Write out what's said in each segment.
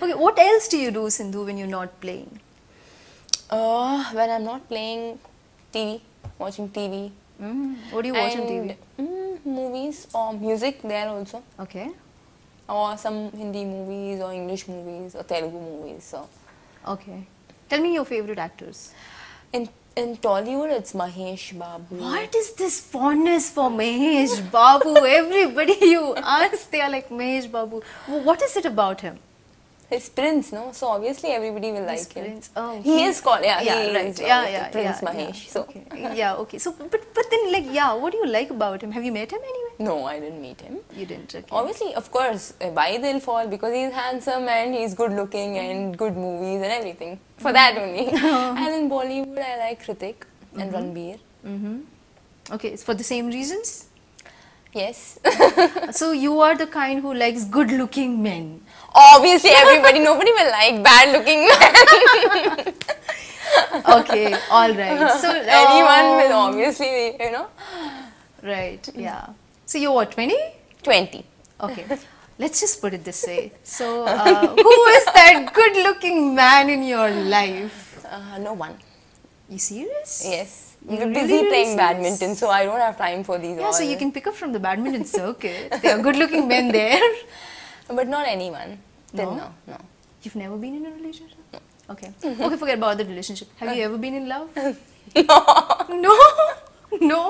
Okay, what else do you do, Sindhu, when you're not playing? Uh, when I'm not playing TV, watching TV. Mm. What do you watch on TV? and, Mm, movies or music there also. Okay. Or some Hindi movies or English movies or Telugu movies. So Okay. Tell me your favorite actors. in in Tollywood it's Mahesh Babu. What is this fondness for Mahesh Babu? Everybody you ask, they are like Mahesh Babu. What is it about him? His Prince, no? So obviously everybody will His like him. Prince. Oh, he, is called yeah, yeah, he right. is yeah, yeah, Prince yeah, Mahesh. Yeah. So okay. yeah, okay. So, but but then like, yeah, what do you like about him? Have you met him anyway? No, I didn't meet him. You didn't. Okay. Obviously, of course, uh, why they'll fall because he's handsome and he's good looking and good movies and everything. For that only. and in Bollywood, I like Hrithik and Ranbir. Mm-hmm. Okay, it's for the same reasons. Yes. So you are the kind who likes good-looking men. Obviously, everybody, nobody will like bad looking men. Okay, all right. So Anyone will um, obviously, you know, Right. Yeah. So you're what? Twenty? 20. Okay. Let's just put it this way. So, uh, who is that good-looking man in your life? Uh, no one. You serious? Yes. You're really, busy playing serious? badminton, so I don't have time for these Yeah. all. So you can pick up from the badminton circuit. There are good-looking men there. But not anyone. Till No? now, no. You've never been in a relationship? Okay. Okay, forget about the relationship. Have you ever been in love? No. No. No.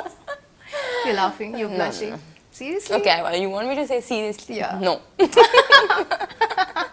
You're laughing. You're No, blushing. no. Seriously? Okay, well, you want me to say seriously? Yeah. No.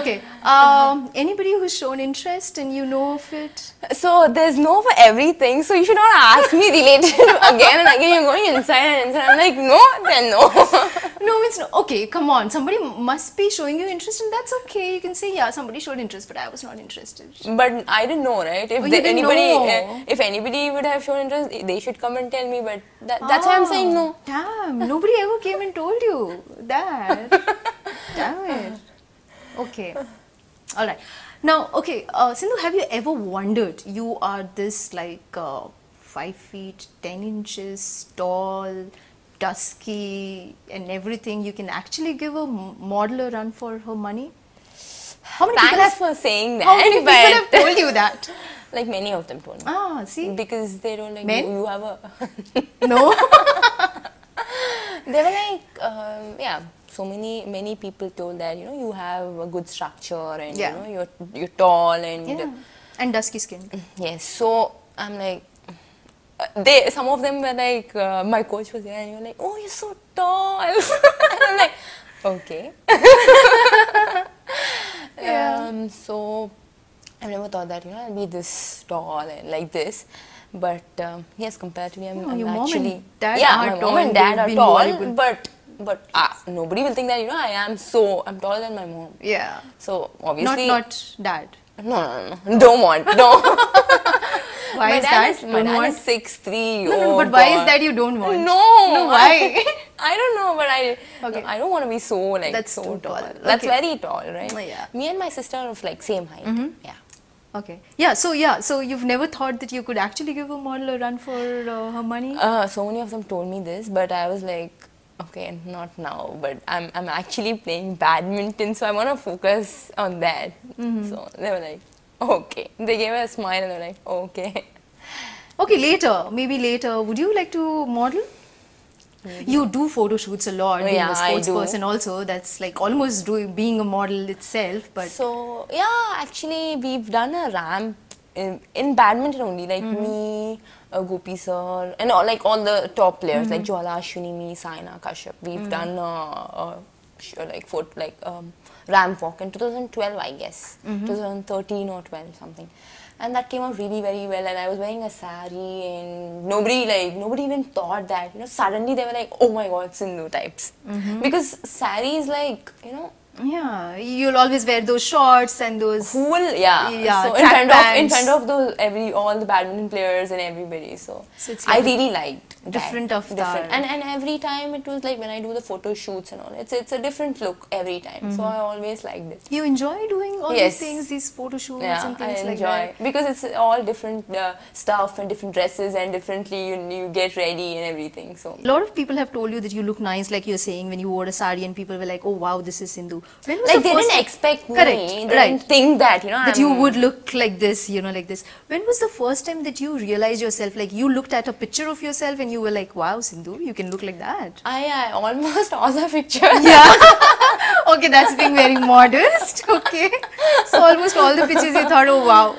Okay. Um, anybody who's shown interest and you know of it? So there's no for everything, so you should not ask me related again and again. You're going inside and inside. I'm like, no, then no. No, it's no. Okay, come on. Somebody must be showing you interest, and that's okay. You can say, yeah, somebody showed interest, but I was not interested. but I didn't know, right? If Oh, there- anybody, uh, if anybody would have shown interest, they should come and tell me. But that, that's why I'm saying no. Damn, nobody ever came and told you that. Damn it. Okay. All right. Now, okay, uh, Sindhu, have you ever wondered? You are this like uh, five feet ten inches tall, dusky, and everything. You can actually give a model a run for her money. How many people Thanks have? for saying that. How many people have told you that? like many of them told me. Ah, see, Because they don't like Men? you, you have a. no. they were like, um, yeah. So many many people told that you know you have a good structure and Yeah. you know you're you're tall and yeah, and dusky skin. Yes, so I'm like, they some of them were like, uh, my coach was there, and you were like, oh, you're so tall. and I'm like, okay. Yeah. Um, so I never thought that you know I'll be this tall and like this. But um, yes, comparatively, I'm, No, I'm your mom and actually dad yeah, my mom and dad are tall, but but ah, nobody will think that you know I am so I'm taller than my mom. Yeah. So obviously, not not dad. no, no, no, don't want, no. Why my is that? Is, my dad want? is six three. No, no, oh but why is that you don't want? No. No, why? I, I don't know, but I Okay. no, I don't want to be so like That's so too tall. That's Okay. very tall, right? Yeah. Mm-hmm. Me and my sister are of like same height. Yeah. Okay. Yeah. So yeah. So you've never thought that you could actually give a model a run for uh, her money? Uh, so many of them told me this, but I was like, okay, not now. But I'm I'm actually playing badminton, so I want to focus on that. Mm-hmm. So they were like, okay. They gave a smile and they were like, okay. Okay. Later, maybe later. Would you like to model? You do photo shoots a lot, being Yeah, a sports person also. That's like almost doing being a model itself. But So yeah, actually we've done a ramp in, in badminton only, like hmm. me, uh, Gopi sir, and all, like all the top players like hmm. Jwala, Ashwini, Saina, Kashyap. We've hmm. done a, a sh- like foot like um, ramp walk in 2012, I guess, mm-hmm. 2013 or 12 something. And that came out really very well, and I was wearing a sari, and nobody like nobody even thought that you know. Suddenly they were like, "Oh my God, Sindhu types," mm-hmm. because sari is like you know Yeah, you'll always wear those shorts and those. Cool, yeah. Yeah, so in front of in front of those every all the badminton players and everybody. So, So it's I really liked. Different of different. And and every time it was like when I do the photo shoots and all, it's it's a different look every time. So I always like this You enjoy doing all Yes. these things, these photo shoots Yeah, and I things enjoy like that. because it's all different uh, stuff and different dresses and differently you you get ready and everything. So A lot of people have told you that you look nice, like you're saying, when you wore a sari, and people were like, "Oh wow, this is Sindhu." When was like the they first didn't expect me. Correct, They right. didn't think that you know that you I'm- would look like this, you know, like this. When was the first time that you realized yourself, like you looked at a picture of yourself and you were like, wow, Sindhu, you can look like that? I, I almost all the pictures. Yeah. okay, that's being very modest. Okay. So almost all the pictures you thought, oh wow.